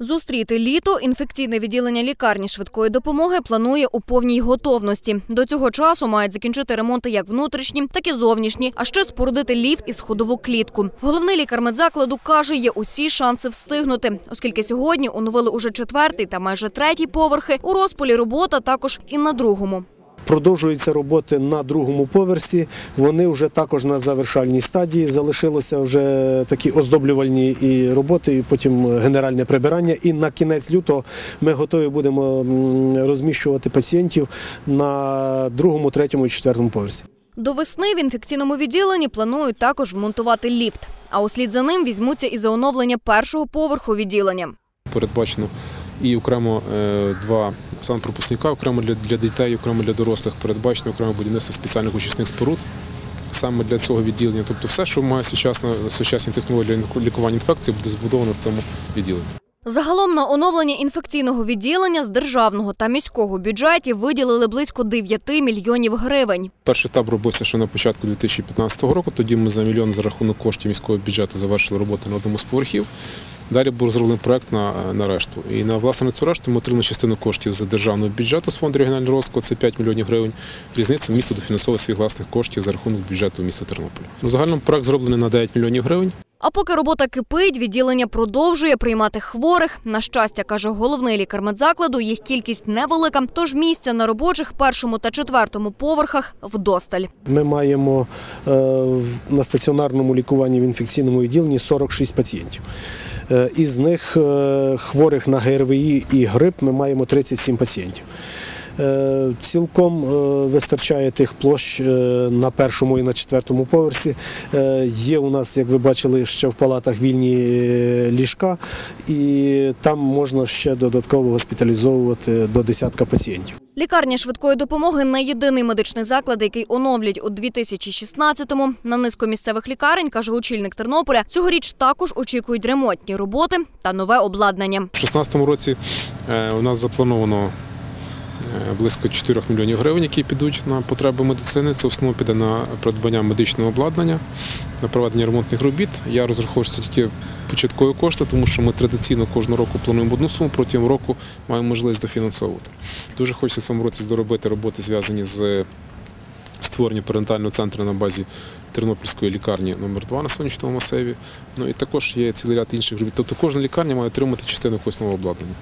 Зустріти літо інфекційне відділення лікарні швидкої допомоги планує у повній готовності. До цього часу мають закінчити ремонти як внутрішні, так і зовнішні, а ще спорудити ліфт і сходову клітку. Головний лікар медзакладу каже, є усі шанси встигнути, оскільки сьогодні оновили уже четвертий та майже третій поверхи. У розпалі робота також і на другому. Продовжуються роботи на другому поверсі. Вони вже також на завершальній стадії. Залишилося вже такі оздоблювальні і роботи, і потім генеральне прибирання. І на кінець лютого ми готові будемо розміщувати пацієнтів на другому, третьому і четвертому поверсі. До весни в інфекційному відділенні планують також вмонтувати ліфт. А услід за ним візьмуться і за оновлення першого поверху відділення. передбачено і окремо е, два санпропускника, окремо для, для дітей, окремо для дорослих, передбачено окремо будівництво спеціальних очисних споруд. Саме для цього відділення, тобто все, що має сучасна, сучасні технології для лікування інфекцій, буде збудовано в цьому відділенні. Загалом на оновлення інфекційного відділення з державного та міського бюджетів виділили близько 9 мільйонів гривень. Перший етап робився ще на початку 2015 року. Тоді ми за мільйон за рахунок коштів міського бюджету завершили роботу на одному з поверхів. Далі був розроблений проект на, на решту. І на власне на цю решту ми отримали частину коштів з державного бюджету з фонду регіонального розвитку, це 5 мільйонів гривень. Різниця місто дофінансовує своїх власних коштів за рахунок бюджету міста Тернополя. Ну, Загально проект зроблений на 9 мільйонів гривень. А поки робота кипить, відділення продовжує приймати хворих. На щастя, каже головний лікар медзакладу, їх кількість невелика, тож місця на робочих першому та четвертому поверхах вдосталь. Ми маємо е, в- на стаціонарному лікуванні в інфекційному відділенні 46 пацієнтів. Е, Із них е, хворих на ГРВІ і грип ми маємо 37 пацієнтів. Е, Цілком вистачає тих площ на першому і на четвертому поверсі. Є у нас, як ви бачили, ще в палатах вільні ліжка, і там можна ще додатково госпіталізовувати до десятка пацієнтів. Лікарня швидкої допомоги не єдиний медичний заклад, який оновлять у 2016-му. На низку місцевих лікарень, каже очільник Тернополя, цьогоріч також очікують ремонтні роботи та нове обладнання. У 2016 році е, у нас заплановано близько 4 мільйонів гривень, які підуть на потреби медицини. Це в основному піде на придбання медичного обладнання, на проведення ремонтних робіт. Я розраховую, що це тільки початкові кошти, тому що ми традиційно кожного року плануємо одну суму, протягом року маємо можливість дофінансовувати. Дуже хочеться в цьому році доробити роботи, зв'язані з створенням перинатального центру на базі Тернопільської лікарні номер 2 на сонячному масиві. Ну і також є цілий ряд інших робіт. Тобто кожна лікарня має отримати частину якогось обладнання.